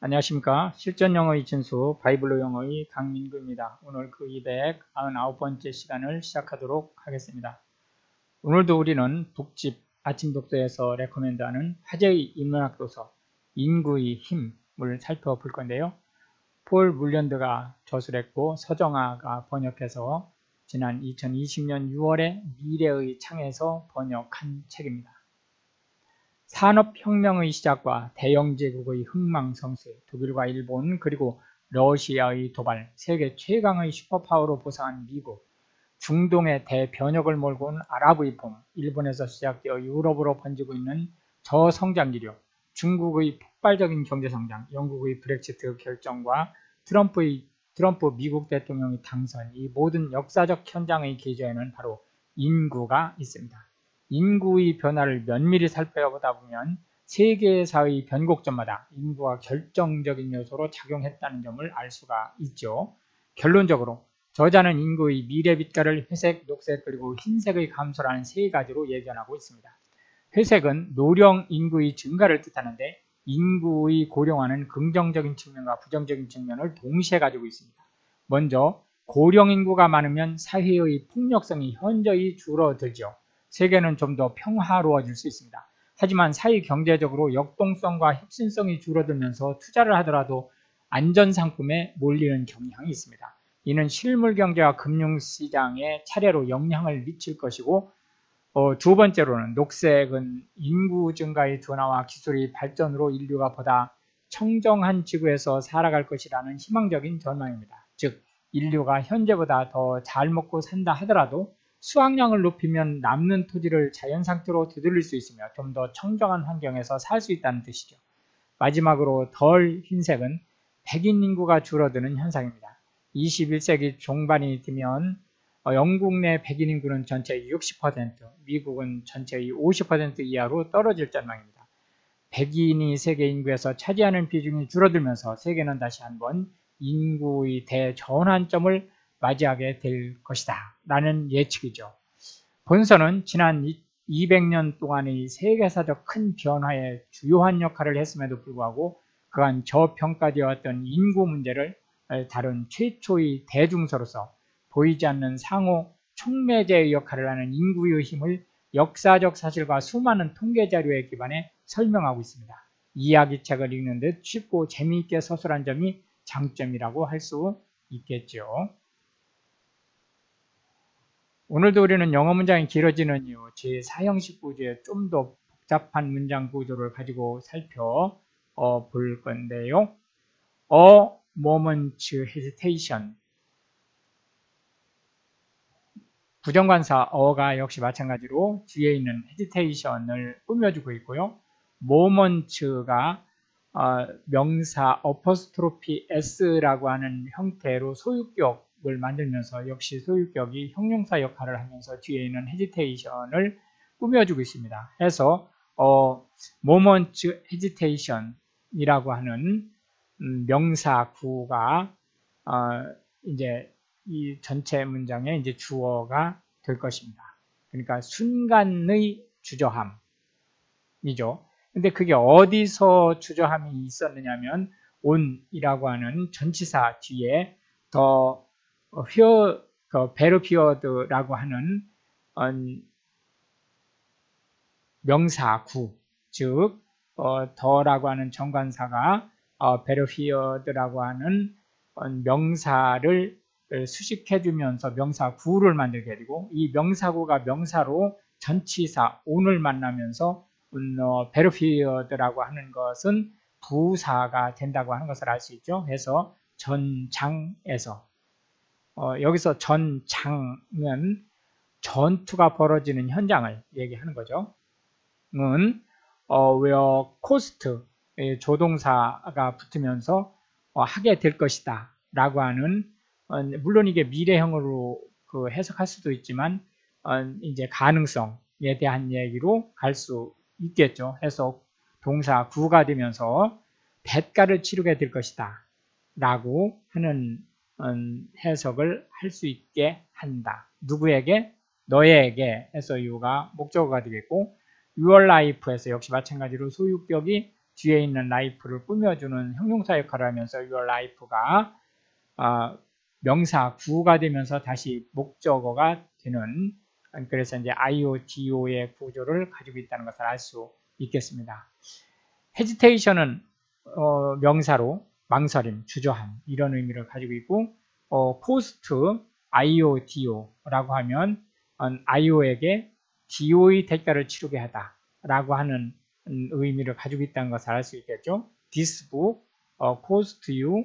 안녕하십니까. 실전 영어의 진수 바이블로 영어의 강민구입니다. 오늘 그 299번째 시간을 시작하도록 하겠습니다. 오늘도 우리는 북집 아침 독서에서 레코멘드하는 화제의 인문학 도서 인구의 힘을 살펴볼 건데요. 폴 물련드가 저술했고 서정아가 번역해서 지난 2020년 6월에 미래의 창에서 번역한 책입니다. 산업혁명의 시작과 대영제국의 흥망성쇠, 독일과 일본 그리고 러시아의 도발, 세계 최강의 슈퍼파워로 보상한 미국, 중동의 대변혁을 몰고 온 아랍의 봄, 일본에서 시작되어 유럽으로 번지고 있는 저성장 기력, 중국의 폭발적인 경제성장, 영국의 브렉시트 결정과 트럼프의 트럼프 미국 대통령의 당선, 이 모든 역사적 현장의 계좌에는 바로 인구가 있습니다. 인구의 변화를 면밀히 살펴보다 보면 세계사의 변곡점마다 인구가 결정적인 요소로 작용했다는 점을 알 수가 있죠. 결론적으로 저자는 인구의 미래 빛깔을 회색, 녹색 그리고 흰색의 감소라는 세 가지로 예견하고 있습니다. 회색은 노령 인구의 증가를 뜻하는데 인구의 고령화는 긍정적인 측면과 부정적인 측면을 동시에 가지고 있습니다. 먼저 고령 인구가 많으면 사회의 폭력성이 현저히 줄어들죠. 세계는 좀 더 평화로워질 수 있습니다. 하지만 사회 경제적으로 역동성과 혁신성이 줄어들면서 투자를 하더라도 안전상품에 몰리는 경향이 있습니다. 이는 실물 경제와 금융시장에 차례로 영향을 미칠 것이고 어, 두 번째로는 녹색은 인구 증가의 둔화와 기술의 발전으로 인류가 보다 청정한 지구에서 살아갈 것이라는 희망적인 전망입니다. 즉 인류가 현재보다 더 잘 먹고 산다 하더라도 수확량을 높이면 남는 토지를 자연 상태로 되돌릴 수 있으며 좀 더 청정한 환경에서 살 수 있다는 뜻이죠. 마지막으로 덜 흰색은 백인 인구가 줄어드는 현상입니다. 21세기 중반이 되면 어, 영국 내 백인 인구는 전체의 60%, 미국은 전체의 50% 이하로 떨어질 전망입니다. 백인이 세계 인구에서 차지하는 비중이 줄어들면서 세계는 다시 한번 인구의 대전환점을 맞이하게 될 것이다. 라는 예측이죠. 본서는 지난 200년 동안의 세계사적 큰 변화에 주요한 역할을 했음에도 불구하고 그간 저평가되었던 인구 문제를 다룬 최초의 대중서로서 보이지 않는 상호 촉매제의 역할을 하는 인구의 힘을 역사적 사실과 수많은 통계 자료에 기반해 설명하고 있습니다. 이야기책을 읽는 듯 쉽고 재미있게 서술한 점이 장점이라고 할 수 있겠죠. 오늘도 우리는 영어 문장이 길어지는 이유, 제4형식 구조의 좀 더 복잡한 문장 구조를 가지고 살펴볼 어, 건데요. A moment hesitation. 부정관사 어가 역시 마찬가지로 뒤에 있는 hesitation을 꾸며주고 있고요. moment가 어, 명사 어퍼스트로피 s라고 하는 형태로 소유격 을 만들면서 역시 소유격이 형용사 역할을 하면서 뒤에 있는 hesitation을 꾸며주고 있습니다. 해서 어, moment hesitation이라고 하는 음, 명사 구가 어, 이제 이 전체 문장의 이제 주어가 될 것입니다. 그러니까 순간의 주저함이죠. 근데 그게 어디서 주저함이 있었느냐면 on이라고 하는 전치사 뒤에 더 휘어, 그 베르피어드라고 하는 어, 명사구, 즉 어, 더라고 하는 정관사가 어, battlefield라고 하는 어, 명사를 수식해주면서 명사구를 만들게 되고 이 명사구가 명사로 전치사 on을 만나면서 음, 어, battlefield라고 하는 것은 부사가 된다고 하는 것을 알 수 있죠. 그래서 전장에서 어, 여기서 전 장은 전투가 벌어지는 현장을 얘기하는 거죠. 은 어, where cost 조동사가 붙으면서 어, 하게 될 것이다 라고 하는 어, 물론 이게 미래형으로 그 해석할 수도 있지만 어, 이제 가능성에 대한 얘기로 갈 수 있겠죠. 해서 동사 구가 되면서 대가를 치르게 될 것이다 라고 하는 해석을 할 수 있게 한다. 누구에게? 너에게 해서 유가 목적어가 되겠고 your life에서 역시 마찬가지로 소유격이 뒤에 있는 life를 꾸며주는 형용사 역할을 하면서 your life가 어, 명사 구가 되면서 다시 목적어가 되는 그래서 이제 IOTO의 구조를 가지고 있다는 것을 알 수 있겠습니다. hesitation은 어, 명사로 망설임, 주저함 이런 의미를 가지고 있고 어, cost, IODO라고 하면 음, IO에게 DO의 대가를 치르게 하다라고 하는 음, 의미를 가지고 있다는 것을 알 수 있겠죠. This book uh, cost you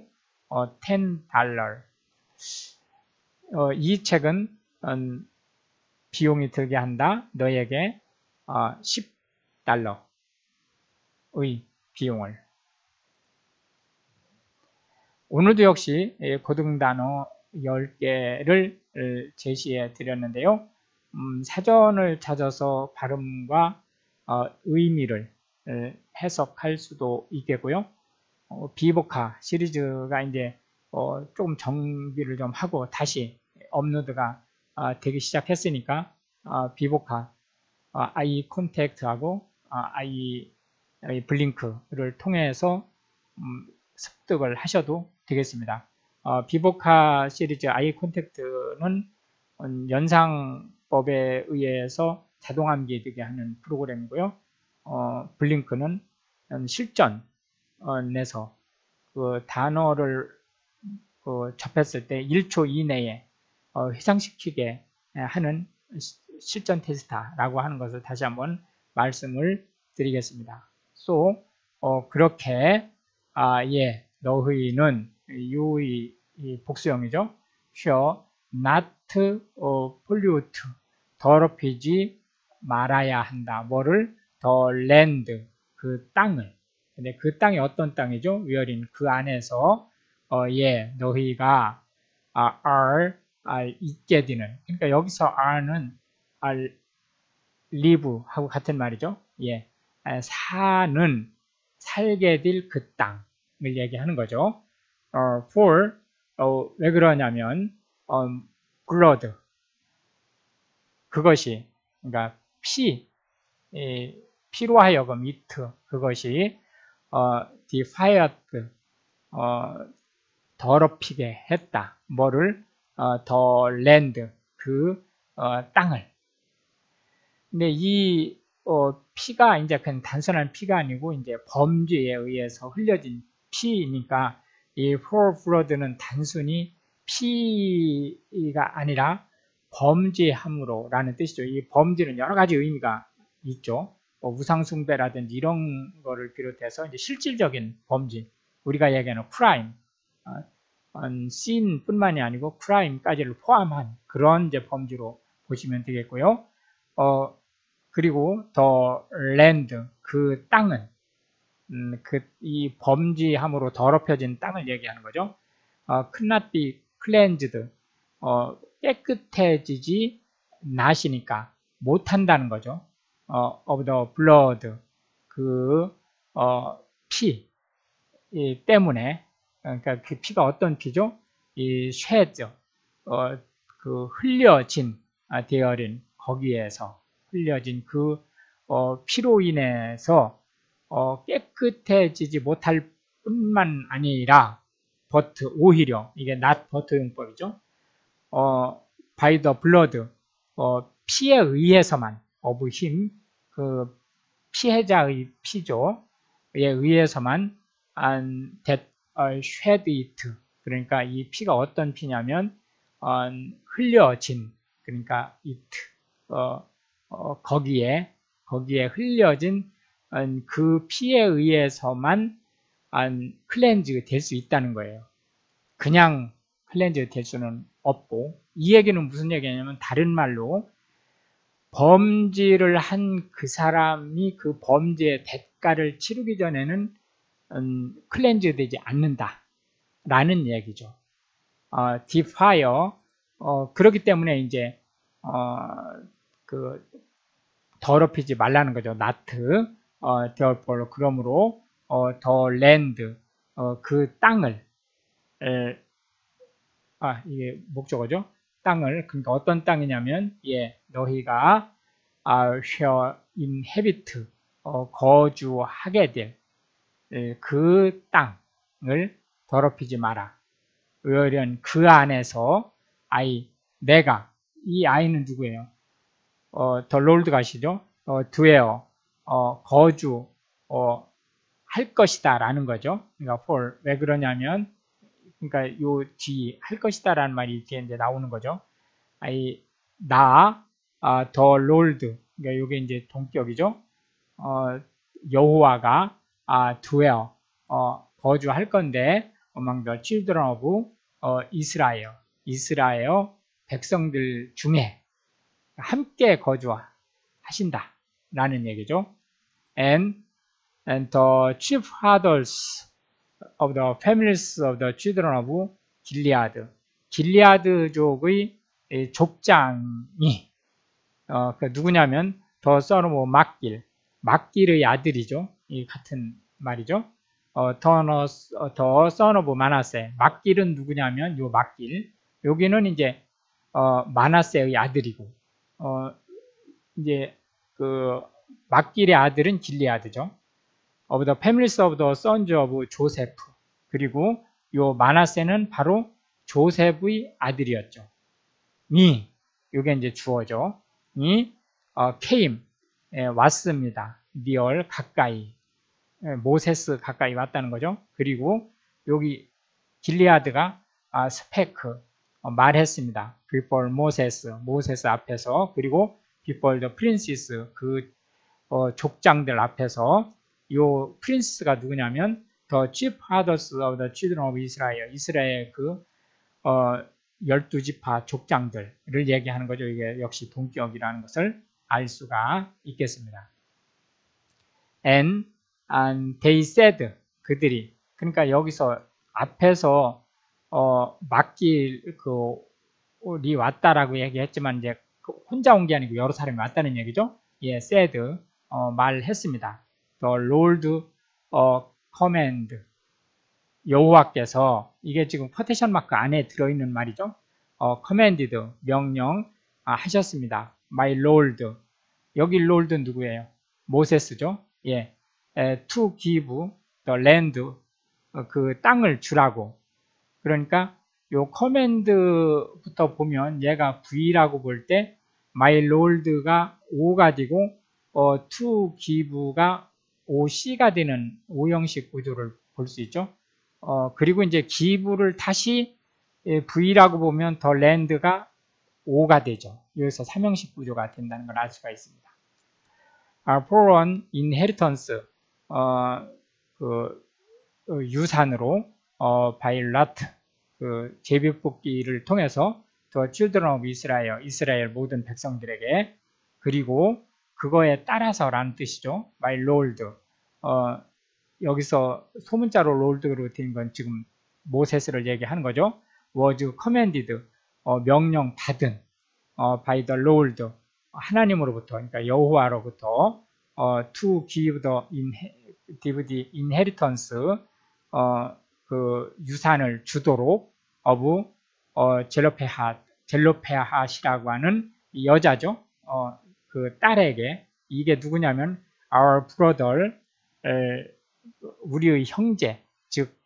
uh, 10 dollar. 어, 이 책은 음, 비용이 들게 한다. 너에게 어, 10달러의 비용을. 오늘도 역시 고등단어 10개를 제시해 드렸는데요. 음, 사전을 찾아서 발음과 어, 의미를 해석할 수도 있겠고요. 어, 비복화 시리즈가 이제 어, 조금 정비를 좀 하고 다시 업로드가 아, 되기 시작했으니까 아, 비복화 아, 아이 콘택트하고 아이 블링크를 통해서 음, 습득을 하셔도 되겠습니다. 어, 비복화 시리즈 아이 콘택트는 연상법에 의해서 자동 암기되게 하는 프로그램이고요. 어, 블링크는 실전에서 그 단어를 그 접했을 때 1초 이내에 어, 해상시키게 하는 실전 테스트라고 하는 것을 다시 한번 말씀을 드리겠습니다. so, 어, 그렇게 아, 예, 너희는 유의 복수형이죠. sure, not 어, pollute, 더럽히지 말아야 한다. 뭐를? the land, 그 땅을. 근데 그 땅이 어떤 땅이죠? wherein, 그 안에서 어, 예, 너희가 아, are, 아, 있게 되는. 그러니까 여기서 are는 are, live 하고 같은 말이죠. 예, 아, 사는, 살게 될 그 땅을 얘기하는 거죠. 어, for 어, 왜 그러냐면 어, blood 그것이 그러니까 피 이, 피로 하여금 it 그것이 어, defiled 어, 더럽히게 했다. 뭐를 어, the land 그 어, 땅을. 근데 이 어, 피가 이제 그냥 단순한 피가 아니고 이제 범죄에 의해서 흘려진 피니까 이 for blood는 단순히 피가 아니라 범죄함으로 라는 뜻이죠. 이 범죄는 여러 가지 의미가 있죠. 뭐 우상숭배라든지 이런 거를 비롯해서 이제 실질적인 범죄, 우리가 얘기하는 crime, 어, sin 뿐만이 아니고 crime까지를 포함한 그런 이제 범죄로 보시면 되겠고요. 어, 그리고 더 land, 그 땅은 음, 그, 이 범죄함으로 더럽혀진 땅을 얘기하는 거죠. 어, could be cleansed, 어, 깨끗해지지 나시니까 못한다는 거죠. 어, of the blood, 그, 어, 피 때문에, 그러니까 그 피가 어떤 피죠? 이 쉐죠. 어, 그 흘려진, 아, 되어린, 거기에서 흘려진 그, 어, 피로 인해서 어, 깨끗해지지 못할 뿐만 아니라 but 오히려 이게 not but 용법이죠. 어, by the blood 어, 피에 의해서만 of him 그 피해자의 피죠. 에 의해서만 an that 그러니까 이 피가 어떤 피냐면 어, 흘려진 그러니까 it 어, 어, 거기에 거기에 흘려진 그 피에 의해서만 클렌즈 될 수 있다는 거예요. 그냥 cleanse 될 수는 없고 이 얘기는 무슨 얘기냐면 다른 말로 범죄를 한 그 사람이 그 범죄의 대가를 치르기 전에는 음, cleanse 되지 않는다 라는 얘기죠. 어, defile 어, 그렇기 때문에 이제 어, 그 더럽히지 말라는 거죠. not 어, 되었고 그러므로 어, the land 어, 그 땅을 에, 아 이게 목적어죠. 땅을 그러니까 어떤 땅이냐면 예 너희가 아, shall inhabit 어, 거주하게 될그 땅을 더럽히지 마라. wherein 그 안에서 I 내가 이 I는 누구예요? 어, the Lord 가시죠? 어, dwell 어, 거주 어, 할 것이다 라는 거죠. 그러니까 for 왜 그러냐면 그러니까 요 뒤 할 것이다 라는 말이 뒤에 이제 나오는 거죠. I 나 아, the Lord 그러니까 요게 이제 동격이죠. 어, 여호와가 아, dwell 어, 거주할 건데 among the children of 어, 이스라엘 이스라엘 백성들 중에 함께 거주하신다 라는 얘기죠. And, and the chief fathers of the families of the children of 길리아드 길리아드족의 족장이 어, 그 누구냐면 더 써노모 막길 막길의 아들이죠. 이 같은 말이죠. 어, 더너 더 써노브 마나세 막길은 누구냐면 요 막길 여기는 이제 어, 마나세의 아들이고 어, 이제 그 막길의 아들은 길리아드죠. of the families of the sons of 조세프 그리고 요 마나세는 바로 조세프의 아들이었죠. 니 이게 이제 주어죠. 니 어, came 예, 왔습니다. near 가까이 예, 모세스 가까이 왔다는 거죠. 그리고 여기 길리아드가 아, 스페크 어, 말했습니다. before 모세스 모세스 앞에서 그리고 the princess 그 어, 족장들 앞에서 요 프린스가 누구냐면 chief fathers of the children of Israel 이스라엘 그 어, 12지파 족장들을 얘기하는 거죠. 이게 역시 동격이라는 것을 알 수가 있겠습니다. And, and they said 그들이 그러니까 여기서 앞에서 어, 맡길 그 우리 왔다라고 얘기했지만 이제 그 혼자 온 게 아니고 여러 사람이 왔다는 얘기죠. 예, said 어, 말했습니다. The Lord 어, command 여호와께서 이게 지금 퍼테션 마크 안에 들어있는 말이죠. 어, commanded 명령 아, 하셨습니다. My Lord 여기 Lord 누구예요? 모세스죠. 예, 에, to give the land 어, 그 땅을 주라고 그러니까 요 커맨드부터 보면 얘가 V라고 볼 때 my lord가 O가 되고 어, to give가 OC가 되는 O형식 구조를 볼 수 있죠. 어, 그리고 이제 give를 다시 V라고 보면 더 land가 O가 되죠. 여기서 삼형식 구조가 된다는 걸 알 수가 있습니다. 아, for an inheritance 어, 그, 어, 유산으로 어, 바일라트 그 제비뽑기를 통해서 더 children of Israel 이스라엘 모든 백성들에게 그리고 그거에 따라서라는 뜻이죠. my lord. 어, 여기서 소문자로 lord로 된 건 지금 모세스를 얘기하는 거죠. was commanded. 어, 명령 받은. 어, by the Lord. 하나님으로부터 그러니까 여호와로부터. 어, to give the, give the inheritance. 어, 그 유산을 주도록 of 어, 젤로페하 젤로페하시라고 하는 여자죠. 어, 그 딸에게 이게 누구냐면 our brother 에, 우리의 형제 즉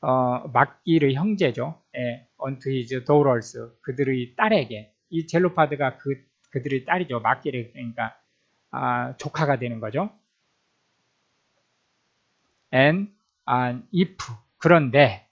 어, 막길의 형제죠. 예, unto his daughters 그들의 딸에게 이 젤로파드가 그 그들의 딸이죠. 막길의 그러니까 아, 조카가 되는 거죠. and, and if 그런데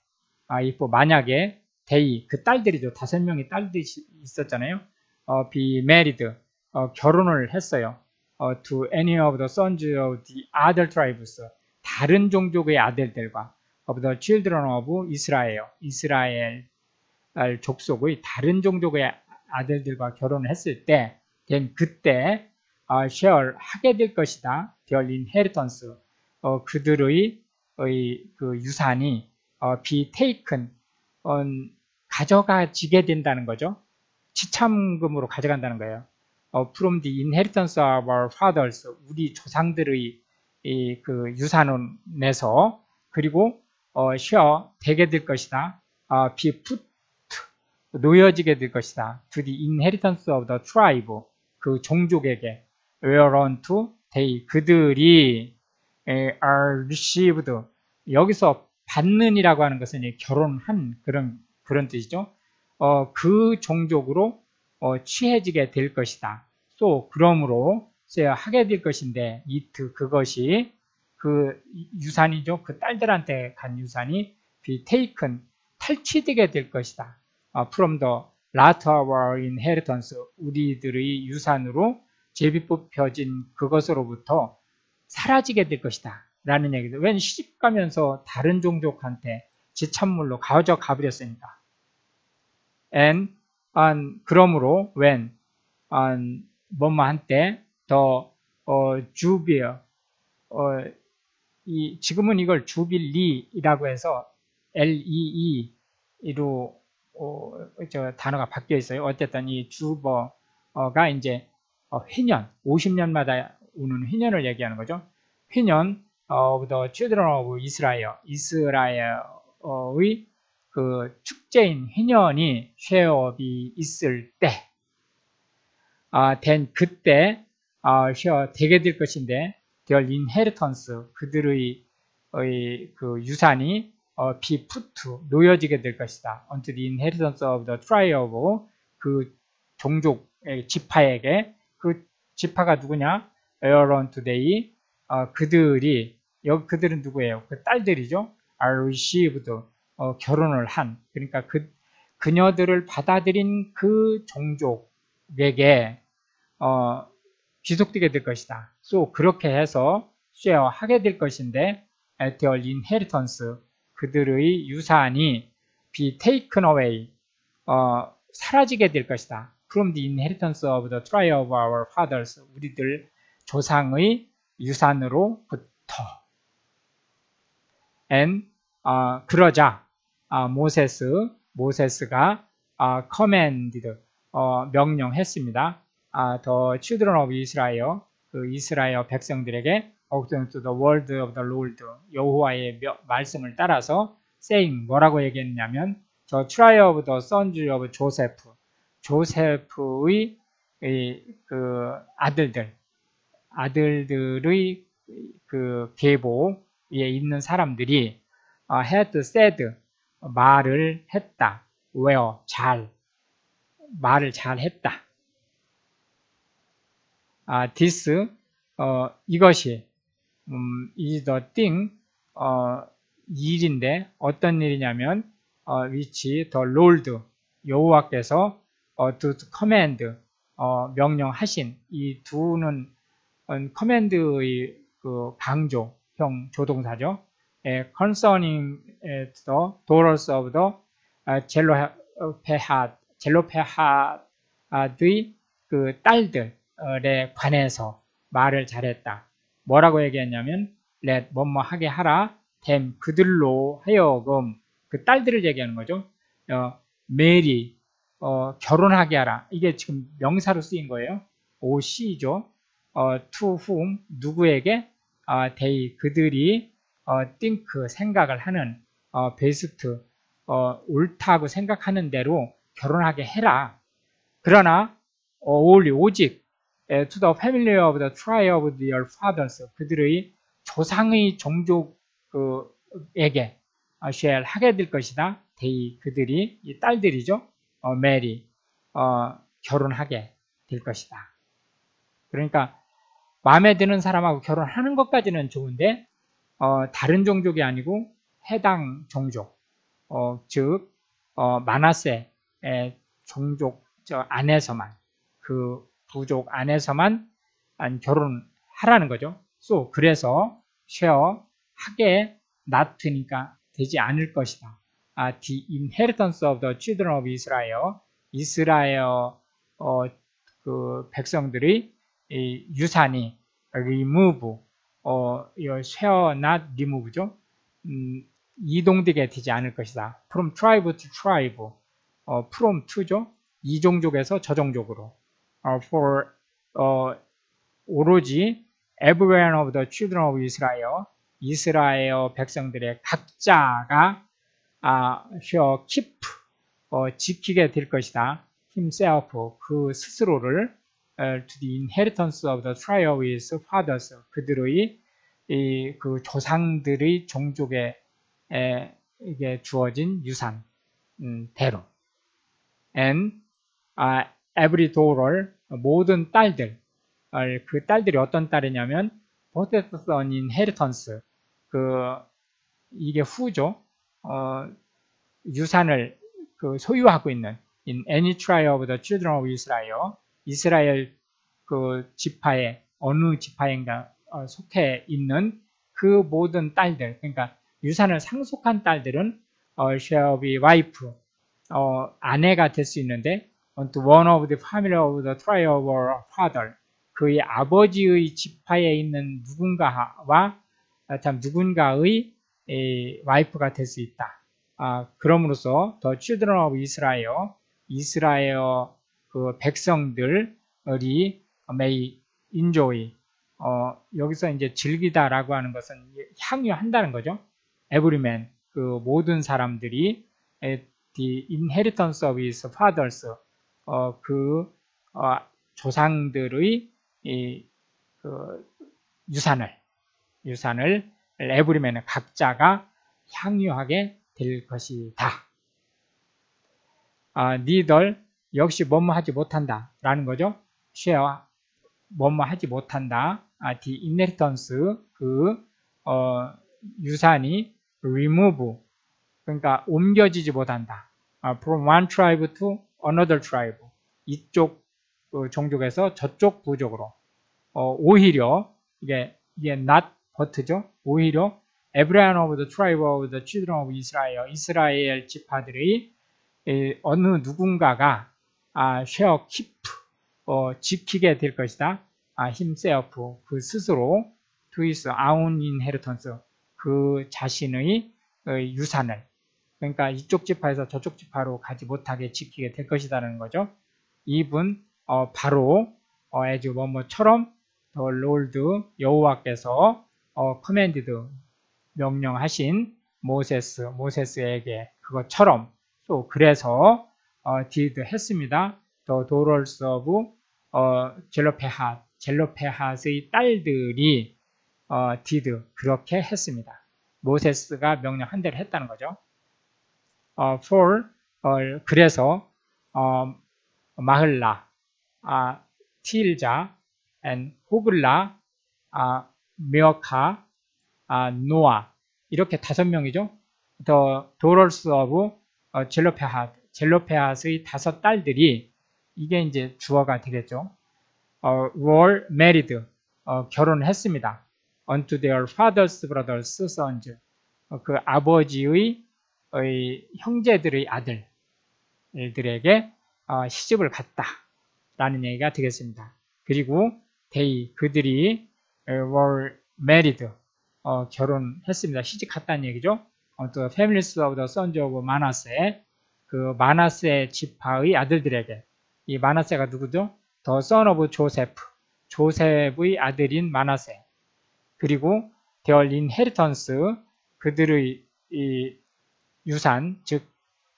아, if 만약에 they 그 딸들이죠. 다섯 명의 딸들이 있었잖아요. 어, be married 어, 결혼을 했어요. 어, to any of the sons of the other tribes 다른 종족의 아들들과 of the children of Israel 이스라엘 족속의 다른 종족의 아들들과 결혼을 했을 때, 된 그때 어, share 하게 될 것이다. their inheritance 어, 그들의 그 유산이 어, be taken 어, 가져가지게 된다는 거죠. 지참금으로 가져간다는 거예요. 어, from the inheritance of our fathers 우리 조상들의 이, 그 유산원에서 그리고 어, share 되게 될 것이다. 어, be put 놓여지게 될 것이다. to the inheritance of the tribe 그 종족에게 whereunto they 그들이 are received 여기서 받는이라고 하는 것은 결혼한 그런 그런 뜻이죠. 어, 그 종족으로 어, 취해지게 될 것이다. 또 그러므로 하게 될 것인데 이트 그것이 그 유산이죠. 그 딸들한테 간 유산이 be taken 탈취되게 될 것이다. 어, from the lot of our inheritance 우리들의 유산으로 제비 뽑혀진 그것으로부터 사라지게 될 것이다. 라는 얘기죠. 왠 시집 가면서 다른 종족한테 지참물로 가져 가버렸으니까. and 안, 그러므로 when 안, 뭐뭐 한때 더 어, 주빌 어, 이 지금은 이걸 주빌리라고 해서 L-E-E로 어, 저 단어가 바뀌어 있어요. 어쨌든 이 주버가 이제 어, 회년 50년마다 오는 회년을 얘기하는 거죠. 회년 of the children of Israel 이스라엘 의 그 축제인 회년이 쉐어업이 있을 때, 아, 된 그때, 아, 쉐어 되게 될 것인데, their inheritance, 그들의 그 유산이 어, be put 놓여지게 될 것이다. unto the inheritance 그 종족, 지파에게, 그 지파가 누구냐? Aaron today, 어, 그들이, 여기 그들은 누구예요? 그 딸들이죠? Are received, 어, 결혼을 한 그러니까 그 그녀들을 받아들인 그 종족에게 어, 귀속되게 될 것이다. 또 그렇게 해서 쉐어하게 될 것인데 at their inheritance 그들의 유산이 be taken away 어, 사라지게 될 것이다. from the inheritance of the tribe of our fathers 우리들 조상의 유산으로부터 and 어, 그러자 아, 모세스, 모세스가 아, commanded, 어, 명령했습니다. 아, the children of Israel, 그 이스라엘 백성들에게 according to the word of the Lord, 여호와의 말씀을 따라서 saying 뭐라고 얘기했냐면 the trial of the sons of Joseph, 조세프의 그 아들들, 아들들의 그 계보 에 있는 사람들이 had said 말을 했다. 왜요? 잘. 말을 잘 했다. 아, this, 어, 이것이, 음, is the thing, 어, 일인데, 어떤 일이냐면, 어, which the Lord, 여호와께서, 어, to command, 어, 명령하신, 이 두는, 어, command의 그 강조 형 조동사죠. concerning the daughters of the 젤로페핫, 젤로페핫의 그 딸들에 관해서 말을 잘했다. 뭐라고 얘기했냐면 let 뭐뭐 하게 하라 됨 그들로 하여금 그 딸들을 얘기하는 거죠. 어, 메리 어, 결혼하게 하라. 이게 지금 명사로 쓰인 거예요. 오시죠. 어, to whom 누구에게 어, they 그들이 어, think 생각을 하는 어, 베스트 어, 옳다고 생각하는 대로 결혼하게 해라. 그러나 어, only 오직 에, to the family of the tribe of their fathers 그들의 조상의 종족에게 어, shall 하게 될 것이다. they 그들이 이 딸들이죠. 어, 메리 어, 결혼하게 될 것이다. 그러니까 마음에 드는 사람하고 결혼하는 것까지는 좋은데 어, 다른 종족이 아니고 해당 종족, 어, 즉 어, 마나세의 종족 저 안에서만 그 부족 안에서만 결혼하라는 거죠. so, 그래서 쉐어 하게 놔두니까 되지 않을 것이다. 아, the inheritance of the children of Israel 이스라엘 어, 그 백성들의 유산이 remove 어, 이 share not remove죠. 음, 이동되게 되지 않을 것이다. from tribe to tribe, 어, from to죠. 이 종족에서 저 종족으로. 어, for 어, 오로지 everyone of the children of Israel, 이스라엘 백성들의 각자가 아, shall keep 어, 지키게 될 것이다. himself 그 스스로를 to the inheritance of the of his fathers 그들의 이 그 조상들의 종족에 에, 이게 주어진 유산 음, 대로 and uh, every daughter 모든 딸들 그 딸들이 어떤 딸이냐면 possess an inheritance 그 이게 후죠 어, 유산을 그 소유하고 있는 in any tribe of the children of Israel 이스라엘 그 지파에 어느 지파인가 어, 속해 있는 그 모든 딸들 그러니까 유산을 상속한 딸들은 어, be wife 어, 아내가 될 수 있는데 to one of the family of the tribe of father 그의 아버지의 지파에 있는 누군가와 참 누군가의 에, 와이프가 될 수 있다. 아, 그럼으로써 더 children of Israel 이스라엘 그 백성들이 may enjoy 어, 여기서 이제 즐기다라고 하는 것은 향유한다는 거죠. every man 그 모든 사람들이 the inheritance of his fathers 어, 그 어, 조상들의 이, 그 유산을 유산을 everyman 각자가 향유하게 될 것이다. 아, 니들 역시 뭐뭐 하지 못한다 라는 거죠. share 뭐뭐 하지 못한다. 아, the inheritance 그 어, 유산이 remove 그러니까 옮겨지지 못한다. 아, from one tribe to another tribe 이쪽 그 종족에서 저쪽 부족으로 어, 오히려 이게 이게 not but죠. 오히려 everyone of the tribe of the children of Israel 이스라엘 지파들의 에, 어느 누군가가 아, shall keep 어, 지키게 될 것이다. 아, himself 그 스스로 his own inheritance 그 자신의 어, 유산을 그러니까 이쪽 지파에서 저쪽 지파로 가지 못하게 지키게 될 것이라는 거죠. even 어, 바로 어, as 뭐뭐처럼 the Lord 여호와께서 어, commanded 명령하신 모세스 모세스에게 그것처럼 또 그래서 어, did 했습니다. the daughters of 어, 젤로페핫 젤로페핫의 딸들이 어, did 그렇게 했습니다. 모세스가 명령한 대로 했다는 거죠. 어, for 어, 그래서 어, 마흘라 아, 틸자 and 호글라 아, 메어카 아, 노아 이렇게 다섯 명이죠. the daughters of 어, 젤로페핫 젤로페핫의 다섯 딸들이 이게 이제 주어가 되겠죠. 어, were married 어, 결혼했습니다. unto their father's brothers' sons 어, 그 아버지의 형제들의 아들들에게 어, 시집을 갔다 라는 얘기가 되겠습니다. 그리고 they 그들이 were married 어, 결혼했습니다. 시집 갔다는 얘기죠. 어, 또 families of the sons of Manasseh 그 마나세 지파의 아들들에게 이 마나세가 누구죠? 더 son of 조세프 조셉의 아들인 마나세 그리고 their inheritance 그들의 이 유산 즉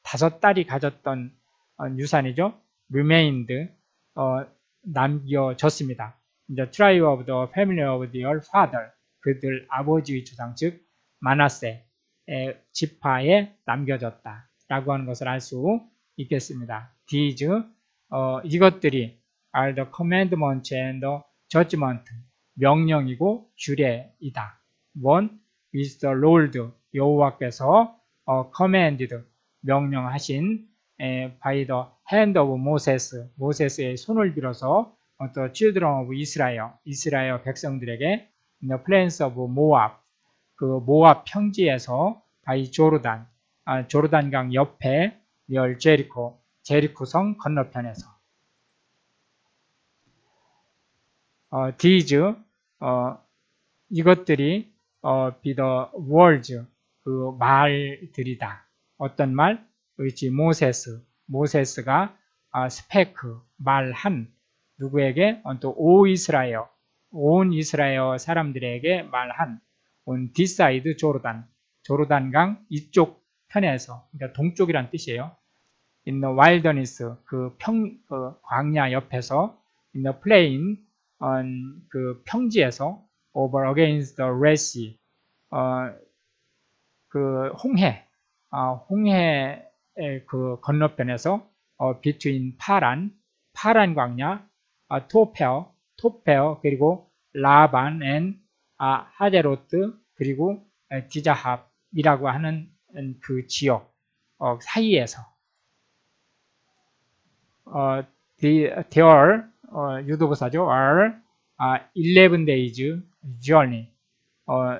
다섯 딸이 가졌던 어, 유산이죠. remained 어, 남겨졌습니다. The tribe of the family of their father 그들 아버지의 조상 즉 마나세 지파에 남겨졌다 라고 하는 것을 알 수 있겠습니다. These 어, 이것들이 are the commandments and the judgment 명령이고 규례이다. One is the Lord 여호와께서 어, commanded 명령하신 에, by the hand of Moses 모세스의 손을 빌어서 어, the children of Israel 이스라엘 백성들에게 the plains of Moab 그 모압 평지에서 바이 조르단 아, 조르단강 옆에 열 제리코 제리코성 건너편에서 어, these 어, 이것들이 어, be the words 그 말들이다. 어떤 말? which 모세스. 모세스가 아, spake 말한 누구에게? 어, 또오 이스라엘 온 이스라엘 사람들에게 말한 on this side 조르단 조르단강 이쪽 편에서 그러니까 동쪽이란 뜻이에요. in the wilderness 그 평, 그 광야 옆에서 in the plain 어, 그 평지에서 over against the Red Sea. 어, 그 홍해, 아, 홍해의 그 건너편에서 어, between 파란, 파란 광야, 아, 토페어, 토페어 그리고 라반 and 아, 하제로트 그리고 디자합이라고 하는 그 지역 어, 사이에서 어, there 어, 유도부사죠. are 아, 11 days journey 어,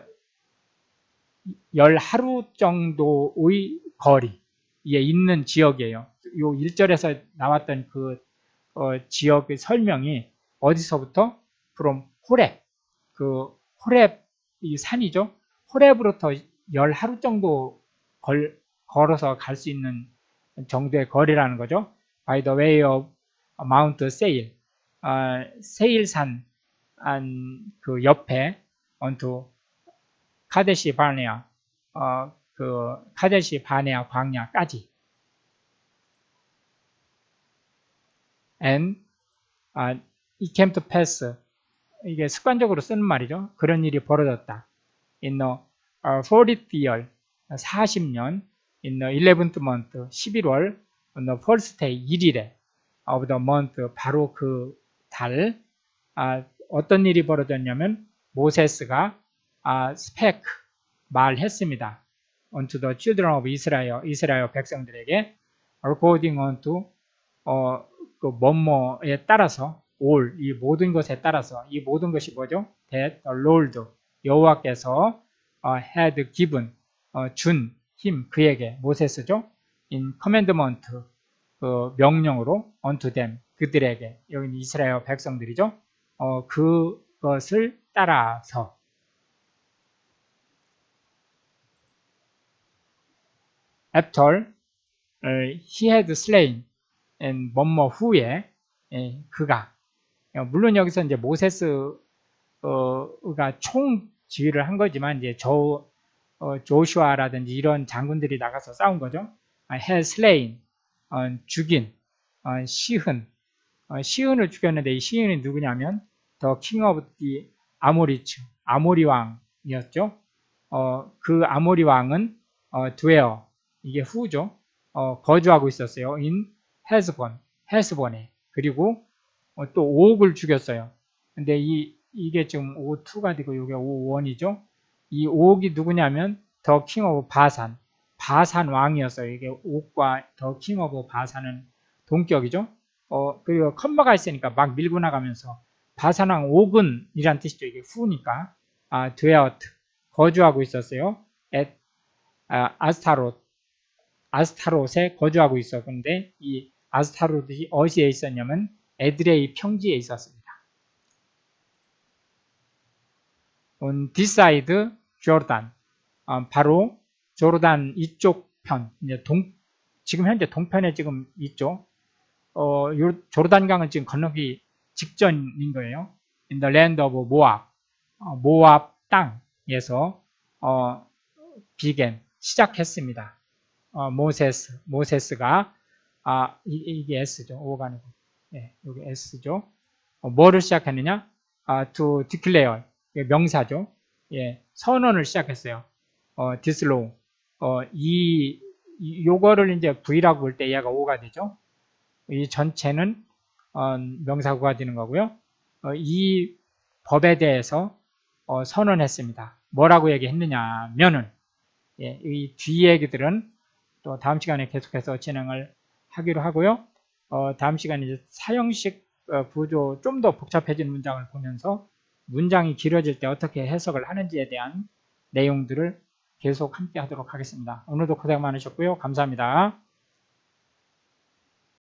열 하루 정도의 거리에 있는 지역이에요. 요 1절에서 나왔던 그 어, 지역의 설명이 어디서부터? from 호렙 그 호렙 이 산이죠. 호렙으로부터 열 하루 정도 걸, 걸어서 갈 수 있는 정도의 거리라는 거죠. By the way of Mount Sail, 어, 세일산 그 옆에 onto 카데시 바네아, 어, 그 카데시 바네아 광야까지. And uh, it came to pass 이게 습관적으로 쓰는 말이죠. 그런 일이 벌어졌다. In the uh, 40th year, 40년, in the 11th month, 11월, on the first day, 1일에 of the month, 바로 그 달, 아, 어떤 일이 벌어졌냐면 모세스가 아, 스펙 말했습니다. unto the children of Israel, 이스라엘 백성들에게 according unto 어, 그 뭐뭐에 따라서 all 이 모든 것에 따라서 이 모든 것이 뭐죠? that the Lord 여호와께서 어, had given 어, 준 힘 그에게 모세스죠. in commandment 그 명령으로 unto them 그들에게 여기 이스라엘 백성들이죠. 어, 그것을 따라서 after he had slain and 뭐뭐 후에 예, 그가 어, 물론 여기서 이제 모세스가 총 지휘를 한 거지만 이제 저 어, 조슈아라든지 이런 장군들이 나가서 싸운 거죠. had slain 어, 죽인 어, 시흔 어, 시흔을 죽였는데 이 시흔이 누구냐면 더 king of the 아모리츠 아모리 왕이었죠. 어, 그 아모리 왕은 어, 드웨어 이게 who죠. 어, 거주하고 있었어요. in 헤스본 헤스본에 그리고 어, 또 옥을 죽였어요. 근데 이 이게 지금 O-2가 되고 이게 O-1이죠. 이 옥이 누구냐면 the king of 바산 바산 왕이었어요. 이게 옥과 the king of 바산은 동격이죠. 어, 그리고 컴마가 있으니까 막 밀고 나가면서 바산왕 옥은 이란 뜻이죠. 이게 후니까 아, 드웨어트 거주하고 있었어요. 에, 아, 아스타롯 아스타롯에 거주하고 있어. 근데 이 아스타롯이 어디에 있었냐면 에드레이 평지에 있었습니다. On this side 조르단 어, 바로 조르단 이쪽 편 이제 동 지금 현재 동편에 지금 있죠. 어, 요, 조르단강은 지금 건너기 직전인 거예요. In the land of 모압, 어, 모압 땅에서 어, began 시작했습니다. 어, 모세스, 모세스가 아 이, 게 S죠. O가 아니고 예, 여기 S죠. 어, 뭐를 시작했느냐? 아, to declare 명사죠. 예, 선언을 시작했어요. 어, this law. 어, 이, 요거를 이제 V라고 볼 때 얘가 O가 되죠. 이 전체는 어, 명사구가 되는 거고요. 어, 이 법에 대해서 어, 선언했습니다. 뭐라고 얘기했느냐면은 예, 이뒤 얘기들은 또 다음 시간에 계속해서 진행을 하기로 하고요. 어, 다음 시간에 이제 사형식 어, 구조 좀 더 복잡해진 문장을 보면서 문장이 길어질 때 어떻게 해석을 하는지에 대한 내용들을 계속 함께 하도록 하겠습니다. 오늘도 고생 많으셨고요. 감사합니다.